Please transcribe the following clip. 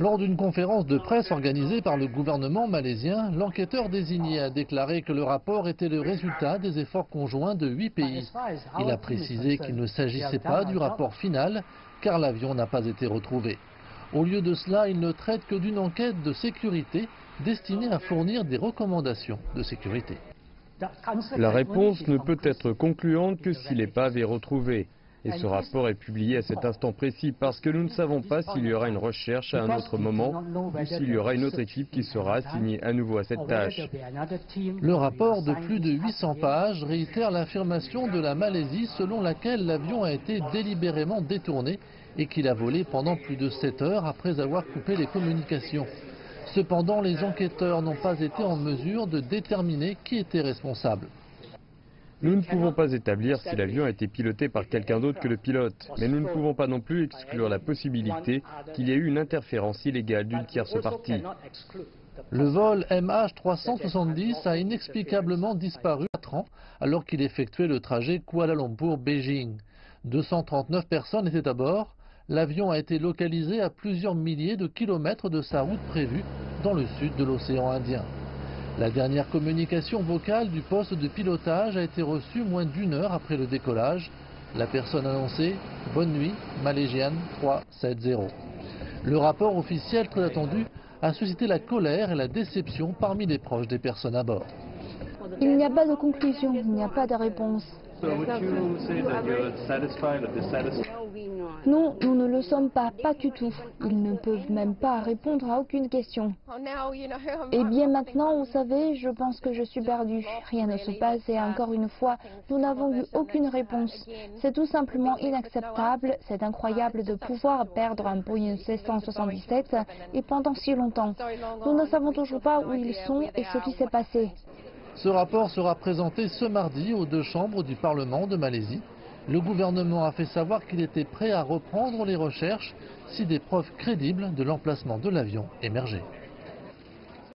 Lors d'une conférence de presse organisée par le gouvernement malaisien, l'enquêteur désigné a déclaré que le rapport était le résultat des efforts conjoints de huit pays. Il a précisé qu'il ne s'agissait pas du rapport final, car l'avion n'a pas été retrouvé. Au lieu de cela, il ne traite que d'une enquête de sécurité destinée à fournir des recommandations de sécurité. La réponse ne peut être concluante que si l'épave est retrouvée. Et ce rapport est publié à cet instant précis parce que nous ne savons pas s'il y aura une recherche à un autre moment ou s'il y aura une autre équipe qui sera assignée à nouveau à cette tâche. Le rapport de plus de 800 pages réitère l'affirmation de la Malaisie selon laquelle l'avion a été délibérément détourné et qu'il a volé pendant plus de 7 heures après avoir coupé les communications. Cependant, les enquêteurs n'ont pas été en mesure de déterminer qui était responsable. Nous ne pouvons pas établir si l'avion a été piloté par quelqu'un d'autre que le pilote, mais nous ne pouvons pas non plus exclure la possibilité qu'il y ait eu une interférence illégale d'une tierce partie. Le vol MH370 a inexplicablement disparu à 4 ans alors qu'il effectuait le trajet Kuala Lumpur-Beijing. 239 personnes étaient à bord. L'avion a été localisé à plusieurs milliers de kilomètres de sa route prévue dans le sud de l'océan Indien. La dernière communication vocale du poste de pilotage a été reçue moins d'une heure après le décollage. La personne annoncée « Bonne nuit, Malaysian 370 ». Le rapport officiel très attendu a suscité la colère et la déception parmi les proches des personnes à bord. Il n'y a pas de conclusion, il n'y a pas de réponse. Non, nous ne le sommes pas, pas du tout. Ils ne peuvent même pas répondre à aucune question. Eh bien maintenant, vous savez, je pense que je suis perdue. Rien ne se passe et encore une fois, nous n'avons eu aucune réponse. C'est tout simplement inacceptable, c'est incroyable de pouvoir perdre un Boeing 777 et pendant si longtemps. Nous ne savons toujours pas où ils sont et ce qui s'est passé. Ce rapport sera présenté ce mardi aux deux chambres du Parlement de Malaisie. Le gouvernement a fait savoir qu'il était prêt à reprendre les recherches si des preuves crédibles de l'emplacement de l'avion émergeaient.